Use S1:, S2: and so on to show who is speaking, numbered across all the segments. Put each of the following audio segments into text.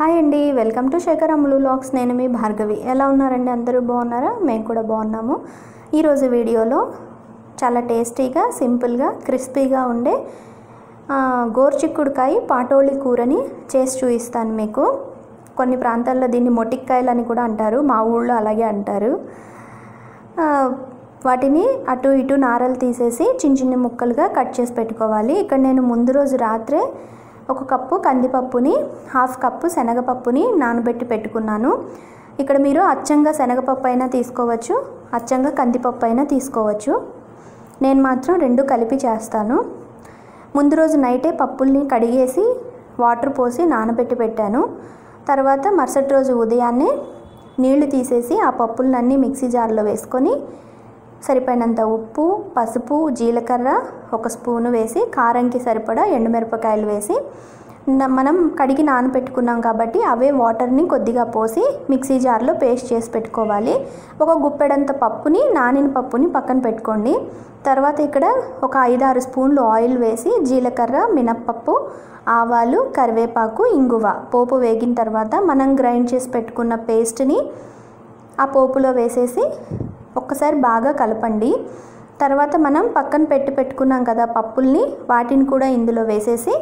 S1: Hi అండి welcome to Shekhar Ammulu lakhs నేను మీ భార్గవి. ఎలా ఉన్నారండి? అందరూ బాగున్నారా? మేము కూడా బాగున్నాము. ఈరోజు వీడియోలో చాలా టేస్టీగా సింపుల్గా క్రిస్పీగా ఉండే గోర్చిక్కుడుకాయ పాటోళి కూరని చేసి చూపిస్తాను మీకు. కొన్ని ప్రాంతాల్లో దీన్ని మొటిక్కాయలు అని కూడా అంటారు. మా ఊళ్ళో అలాగే అంటారు. వాటిని అటు ఇటు నారలు తీసేసి చిన్న చిన్న ముక్కలుగా కట్ చేసి పెట్టుకోవాలి. ఇక్కడ నేను ముందు రోజు రాత్రే ఒక కప్పు కందిపప్పుని హాఫ్ కప్పు శనగపప్పుని నానబెట్టి పెట్టుకున్నాను. ఇక్కడ మీరు అచ్చంగా శనగపప్పు అయినా తీసుకోవచ్చు అచ్చంగా కందిపప్పు అయినా తీసుకోవచ్చు. నేను మాత్రం రెండు కలిపి చేస్తాను. ముందు రోజు నైటే పప్పుల్ని కడిగేసి వాటర్ పోసి నానబెట్టి పెట్టాను. తర్వాత మరుసటి రోజు ఉదయాన్నే నీళ్ళు తీసేసి ఆ పప్పులన్నీ మిక్సీ జార్లో వేసుకొని సరిపడినంత ఉప్పు పసుపు జీలకర్ర ఒక స్పూను వేసి కారంకి సరిపడా ఎండుమిరపకాయలు వేసి మనం కడిగి నానబెట్టుకున్నాం కాబట్టి అవే వాటర్ని కొద్దిగా పోసి మిక్సీ జార్లో పేస్ట్ చేసి పెట్టుకోవాలి. ఒక గుప్పెడంత పప్పుని నానిన పప్పుని పక్కన పెట్టుకోండి. తర్వాత ఇక్కడ ఒక ఐదారు స్పూన్లు ఆయిల్ వేసి జీలకర్ర మినప్పప్పు ఆవాలు కరివేపాకు ఇంగువ. పోపు వేగిన తర్వాత మనం గ్రైండ్ చేసి పెట్టుకున్న పేస్ట్ని ఆ పోపులో వేసేసి ఒక్కసారి బాగా కలపండి. తర్వాత మనం పక్కన పెట్టి పెట్టుకున్నాం కదా పప్పుల్ని వాటిని కూడా ఇందులో వేసేసి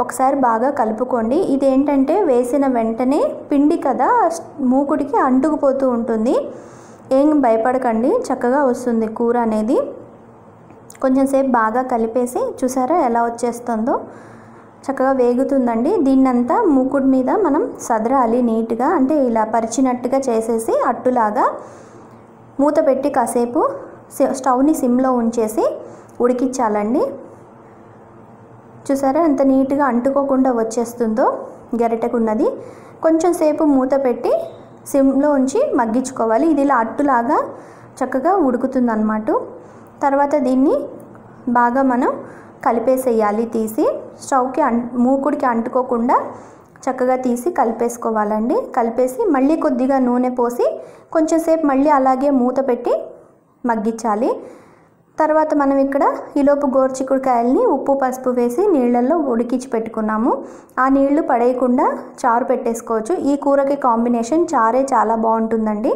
S1: ఒకసారి బాగా కలుపుకోండి. ఇది ఏంటంటే వేసిన వెంటనే పిండి కదా మూకుడికి అంటుకుపోతూ ఉంటుంది. ఏం భయపడకండి చక్కగా వస్తుంది కూర అనేది. కొంచెం సేపు బాగా కలిపేసి చూసారా ఎలా వచ్చేస్తుందో? చక్కగా వేగుతుందండి. దీన్నంతా మూకుడు మీద మనం సదరాలి నీట్గా అంటే ఇలా పరిచినట్టుగా చేసేసి అట్టులాగా మూత పెట్టి కాసేపు స్టవ్ని సిమ్లో ఉంచేసి ఉడికించాలండి. చూసారా ఎంత నీట్గా అంటుకోకుండా వచ్చేస్తుందో గరిటెకున్నది. కొంచెం సేపు మూత పెట్టి సిమ్లో ఉంచి మగ్గించుకోవాలి. ఇది ఇలా అట్టులాగా చక్కగా ఉడుకుతుందన్నమాట. తర్వాత దీన్ని బాగా మనం కలిపేసేయాలి తీసి. స్టవ్కి అం మూకుడికి అంటుకోకుండా చక్కగా తీసి కలిపేసుకోవాలండి. కలిపేసి మళ్ళీ కొద్దిగా నూనె పోసి కొంచెంసేపు మళ్ళీ అలాగే మూత పెట్టి మగ్గించాలి. తర్వాత మనం ఇక్కడ ఈలోపు గోరుచిక్కుడుకాయల్ని ఉప్పు పసుపు వేసి నీళ్ళల్లో ఉడికించి పెట్టుకున్నాము. ఆ నీళ్ళు పడేయకుండా చారు పెట్టేసుకోవచ్చు. ఈ కూరకి కాంబినేషన్ చారే చాలా బాగుంటుందండి.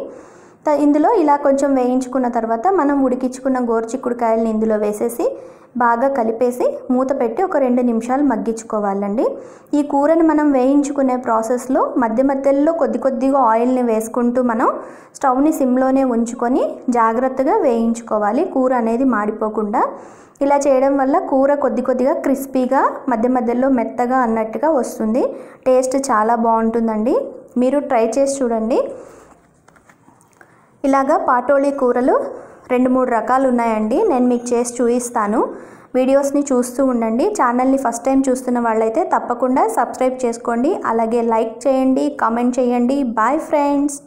S1: ఇందులో ఇలా కొంచెం వేయించుకున్న తర్వాత మనం ఉడికించుకున్న గోరుచిక్కుడుకాయల్ని ఇందులో వేసేసి బాగా కలిపేసి మూత పెట్టి ఒక రెండు నిమిషాలు మగ్గించుకోవాలండి. ఈ కూరని మనం వేయించుకునే ప్రాసెస్లో మధ్య మధ్యలో కొద్ది కొద్దిగా ఆయిల్ని వేసుకుంటూ మనం స్టవ్ని సిమ్లోనే ఉంచుకొని జాగ్రత్తగా వేయించుకోవాలి. కూర అనేది మాడిపోకుండా. ఇలా చేయడం వల్ల కూర కొద్ది కొద్దిగా క్రిస్పీగా మధ్య మధ్యలో మెత్తగా అన్నట్టుగా వస్తుంది. టేస్ట్ చాలా బాగుంటుందండి. మీరు ట్రై చేసి చూడండి. ఇలాగా పాటోళీ కూరలు రెండు మూడు రకాలు ఉన్నాయండి. నేను మీకు చేసి చూపిస్తాను. వీడియోస్ని చూస్తూ ఉండండి. ఛానల్ని ఫస్ట్ టైం చూస్తున్న వాళ్ళైతే తప్పకుండా సబ్స్క్రైబ్ చేసుకోండి. అలాగే లైక్ చేయండి కామెంట్ చేయండి. Bye friends.